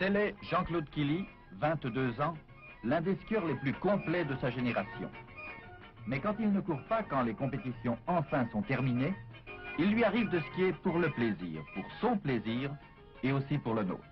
Tel est Jean-Claude Killy, 22 ans, l'un des skieurs les plus complets de sa génération. Mais quand il ne court pas quand les compétitions enfin sont terminées, il lui arrive de skier pour le plaisir, pour son plaisir et aussi pour le nôtre.